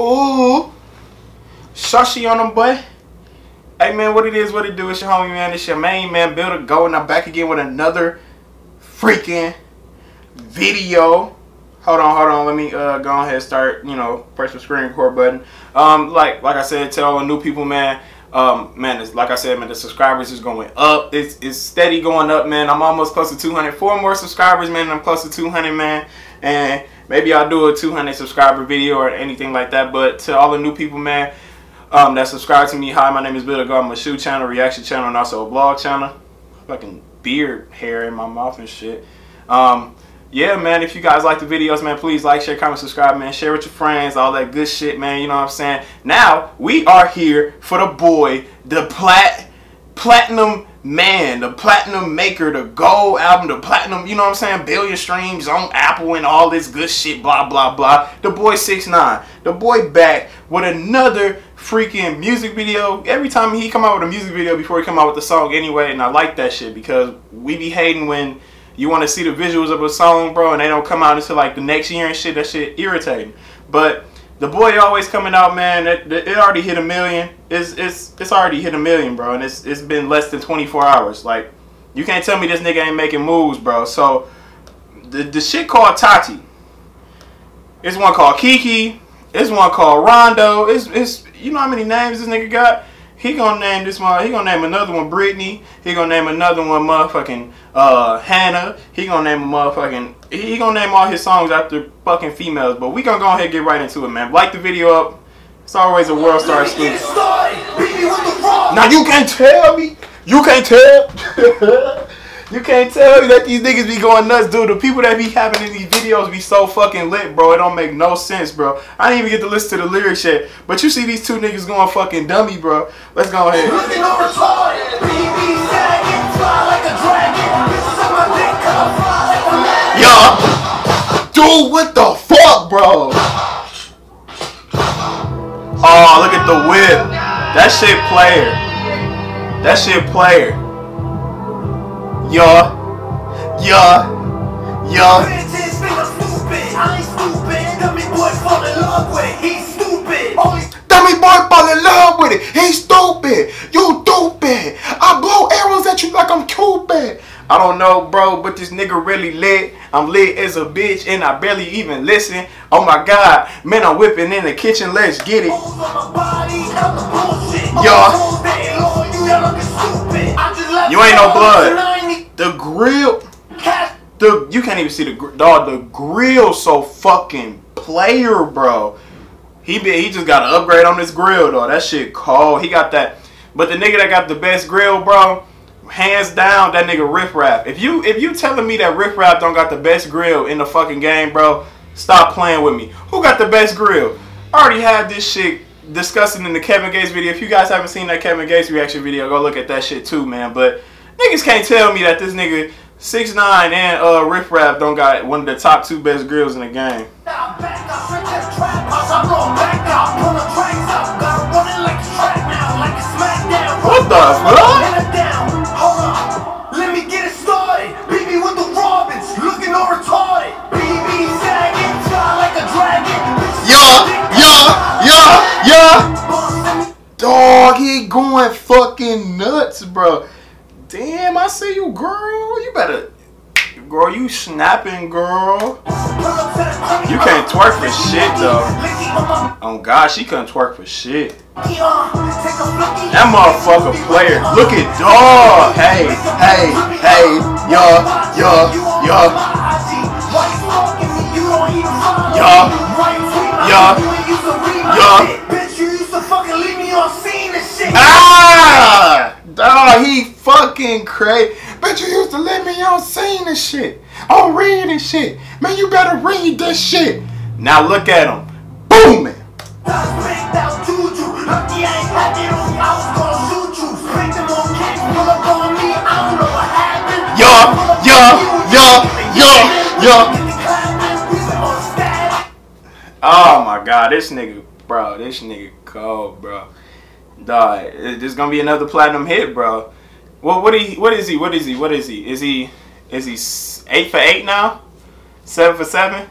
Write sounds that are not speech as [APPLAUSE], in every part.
Ooh. Shashi on them, boy. Hey, man, what it is, what it do. It's your homie, man. It's your main man, Bill The Goat. And I'm back again with another freaking video. Hold on, hold on. Let me uh, go ahead start, you know, press the screen record button. Um, like like I said, tell new people, man, um, man, it's, like I said, man, the subscribers is going up. It's, it's steady going up, man. I'm almost close to 200. Four more subscribers, man. I'm close to 200, man. And maybe I'll do a 200 subscriber video or anything like that. But to all the new people, man, um, that subscribe to me, hi, my name is Bill. I'm a shoe channel, reaction channel, and also a blog channel. Fucking beard hair in my mouth and shit. Um, yeah, man, if you guys like the videos, man, please like, share, comment, subscribe, man. Share with your friends, all that good shit, man. You know what I'm saying? Now, we are here for the boy, the plat platinum man, the platinum maker, the gold album, the platinum, you know what I'm saying? Billion streams on Apple and all this good shit, blah, blah, blah. The boy 6 9 The boy back with another freaking music video. Every time he come out with a music video before he come out with the song anyway, and I like that shit because we be hating when you want to see the visuals of a song, bro, and they don't come out until like the next year and shit. That shit irritating. But the boy always coming out, man. It, it already hit a million. It's it's it's already hit a million, bro, and it's it's been less than 24 hours. Like you can't tell me this nigga ain't making moves, bro. So the the shit called Tati. It's one called Kiki. It's one called Rondo. It's it's you know how many names this nigga got. He gonna name this one. He gonna name another one Brittany. He gonna name another one motherfucking uh, Hannah. He gonna name a motherfucking. He gonna name all his songs after fucking females. But we gonna go ahead and get right into it, man. Like the video up. It's always a WorldStar exclusive. Now you can't tell me. You can't tell. [LAUGHS] You can't tell me that these niggas be going nuts, dude. The people that be having in these videos be so fucking lit, bro. It don't make no sense, bro. I didn't even get to listen to the lyrics yet. But you see these two niggas going fucking dummy, bro. Let's go ahead. Yo, dude, what the fuck, bro? Oh, look at the whip. That shit player. That shit player. Yeah. Yeah. Yeah. Dummy boy fall in love with it. He's stupid. Dummy boy fall in love with it. He's stupid. You stupid. I blow arrows at you like I'm Cupid. I don't know, bro, but this nigga really lit. I'm lit as a bitch, and I barely even listen. Oh my god, man, I'm whipping in the kitchen. Let's get it. Y'all. You ain't no blood. The grill, the you can't even see the dog. The grill so fucking player, bro. He be, he just got an upgrade on this grill, though. That shit cold. He got that. But the nigga that got the best grill, bro, hands down, that nigga Riff Raff. If you if you telling me that Riff Raff don't got the best grill in the fucking game, bro, stop playing with me. Who got the best grill? I already had this shit discussing in the Kevin Gates video. If you guys haven't seen that Kevin Gates reaction video, go look at that shit too, man. But Niggas can't tell me that this nigga 6 9 and uh, Riff Raff don't got one of the top two best grills in the game. What the fuck? Let me get it started. BB with the Robins, looking all retarded. BB sagging, a dragon. Yeah, yeah, yeah, yeah. Dog, he going fucking nuts, bro. Damn, I see you, girl. You better, girl. You snapping, girl. You can't twerk for shit though. Oh God, she couldn't twerk for shit. That motherfucker player. Look at dog. Hey, hey, hey, yo, yo, yo, yo, yo, yo. Ah! Dog, he fucking crazy. But you used to let me on scene and shit. On reading shit. Man, you better read this shit. Now look at him. Booming. Yo, yo, yo, yo, yo. Oh my god, this nigga, bro, this nigga cold, bro. Dog, there's gonna be another platinum hit, bro. Well, what he? What is he? What is he? What is he? Is he? Is he eight for eight now? Seven for seven?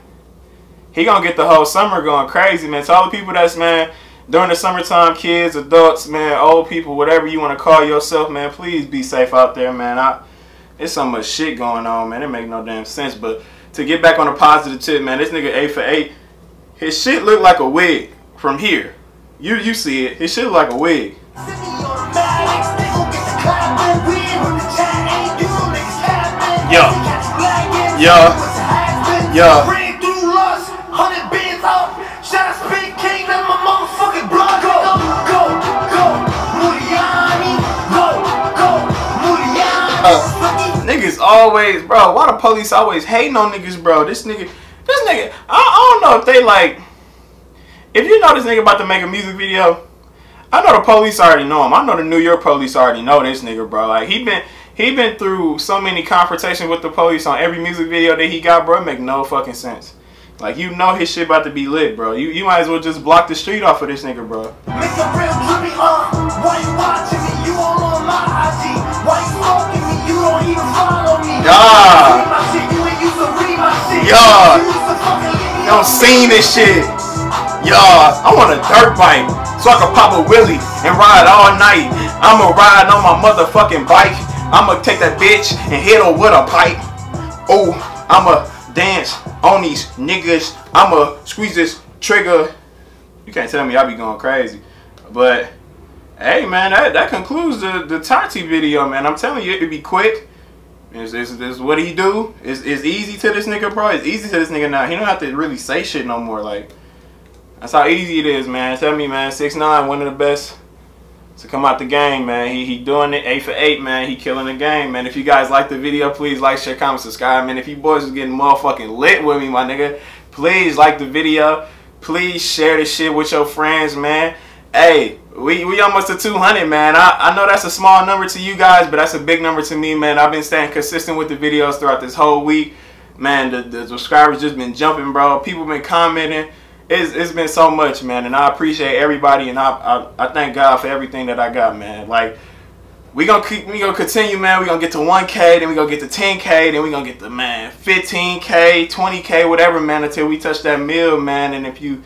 he gonna get the whole summer going crazy, man. To all the people that's man during the summertime, kids, adults, man, old people, whatever you want to call yourself, man, please be safe out there, man. I, it's so much shit going on, man. It make no damn sense. But to get back on a positive tip, man, this nigga eight for eight, his shit look like a wig from here. You you see it? His shit look like a wig. Yeah. Yeah. Uh, niggas always, bro. Why the police always hating on niggas, bro? This nigga, this nigga. I, I don't know if they like. If you know this nigga about to make a music video, I know the police already know him. I know the New York police already know this nigga, bro. Like he been he been through so many confrontations with the police on every music video that he got, bro. Make no fucking sense. Like you know his shit about to be lit, bro. You you might as well just block the street off of this nigga, bro. Make a real drippy, uh, why you watching me? You all on my IG. Why you stalking me? You don't even follow me. Yeah. Yeah. You don't seen this shit. Yeah. I want a dirt bike so I can pop a wheelie and ride all night. I'ma ride on my motherfucking bike. I'ma take that bitch and hit her with a pipe. Oh, I'ma dance on these niggas. I'ma squeeze this trigger. You can't tell me I be going crazy. But hey man, that, that concludes the, the Tati video, man. I'm telling you, it'd be quick. Is this is what he do? Is is easy to this nigga, bro? It's easy to this nigga now. He don't have to really say shit no more. Like that's how easy it is, man. Tell me, man. Six nine, one of the best to come out the game, man. He he doing it eight for eight, man. He killing the game, man. If you guys like the video, please like, share, comment, subscribe, man. If you boys is getting motherfucking lit with me, my nigga, please like the video. Please share this shit with your friends, man. Hey, we we almost to 200, man. I, I know that's a small number to you guys, but that's a big number to me, man. I've been staying consistent with the videos throughout this whole week. Man, the, the subscribers just been jumping, bro. People been commenting it's, it's been so much, man, and I appreciate everybody, and I, I, I thank God for everything that I got, man. Like, we gonna keep, we gonna continue, man. We gonna get to 1K, then we gonna get to 10K, then we gonna get to man 15K, 20K, whatever, man, until we touch that mill, man. And if you,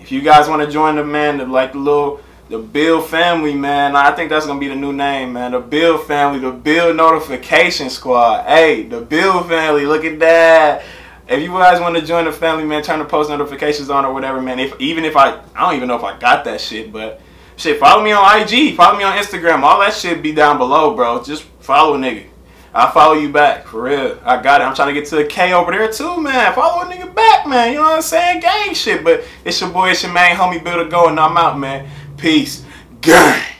if you guys want to join the man, the, like the little, the Bill family, man. I think that's gonna be the new name, man. The Bill family, the Bill notification squad. Hey, the Bill family, look at that. If you guys want to join the family, man, turn the post notifications on or whatever, man. If even if I, I don't even know if I got that shit, but shit, follow me on IG, follow me on Instagram, all that shit be down below, bro. Just follow a nigga. I follow you back, for real. I got it. I'm trying to get to a K over there too, man. Follow a nigga back, man. You know what I'm saying? Gang shit. But it's your boy, it's your man, homie, Bill The Goat, and I'm out, man. Peace. Gang.